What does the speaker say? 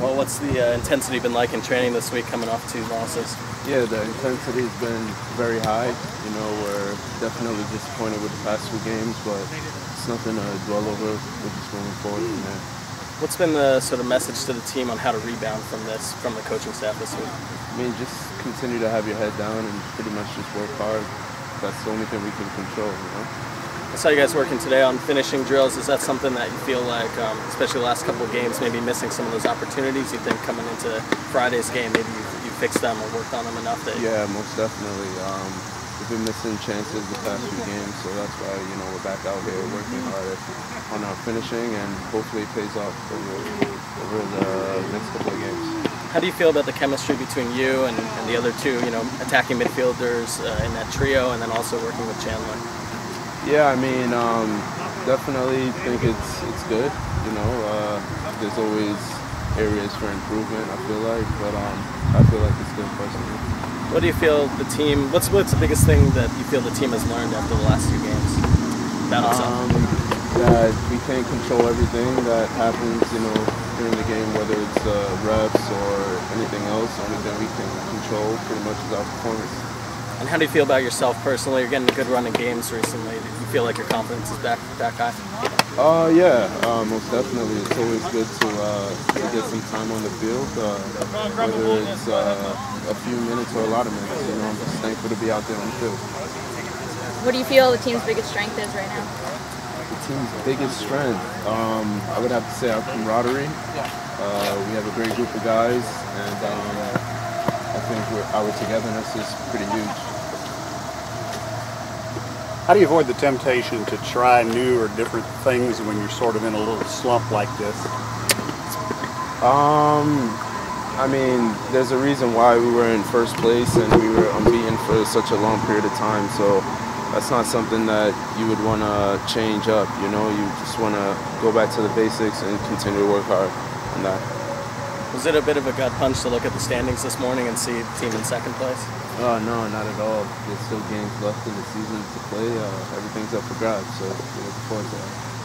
Well, what's the uh, intensity been like in training this week coming off two losses? Yeah, the intensity has been very high. You know, we're definitely disappointed with the past two games, but it's nothing to dwell over. We're just moving forward from there. What's been the sort of message to the team on how to rebound from this, from the coaching staff this week? I mean, just continue to have your head down and pretty much just work hard. That's the only thing we can control, you know? I saw you guys working today on finishing drills. Is that something that you feel like, um, especially the last couple of games, maybe missing some of those opportunities? You think coming into Friday's game, maybe you, you fixed them or worked on them enough that? Yeah, most definitely. Um, we've been missing chances the past few games, so that's why you know we're back out here working hard on our finishing, and hopefully it pays off over, over the next couple of games. How do you feel about the chemistry between you and, and the other two, you know, attacking midfielders uh, in that trio, and then also working with Chandler? Yeah, I mean, um, definitely think it's it's good. You know, uh, there's always areas for improvement. I feel like, but um, I feel like it's good personally. What do you feel the team? What's what's the biggest thing that you feel the team has learned after the last few games? About um, that we can't control everything that happens. You know, during the game, whether it's uh, reps or anything else. The only thing we can control pretty much is our performance. And how do you feel about yourself personally? You're getting a good run in games recently. Do you feel like your confidence is back back high? Uh, yeah, uh, most definitely. It's always good to, uh, to get some time on the field, uh, whether it's uh, a few minutes or a lot of minutes. You know, I'm just thankful to be out there on the field. What do you feel the team's biggest strength is right now? The team's biggest strength, um, I would have to say our camaraderie. Uh, we have a great group of guys, and um, I think our togetherness is pretty huge. How do you avoid the temptation to try new or different things when you're sort of in a little slump like this? Um, I mean, there's a reason why we were in first place and we were unbeaten for such a long period of time. So that's not something that you would want to change up. You know, you just want to go back to the basics and continue to work hard on that. Was it a bit of a gut punch to look at the standings this morning and see the team in second place? Oh, no, not at all. There's still games left in the season to play. Uh, everything's up for grabs, so we're looking forward to that.